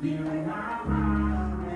Feeling in my.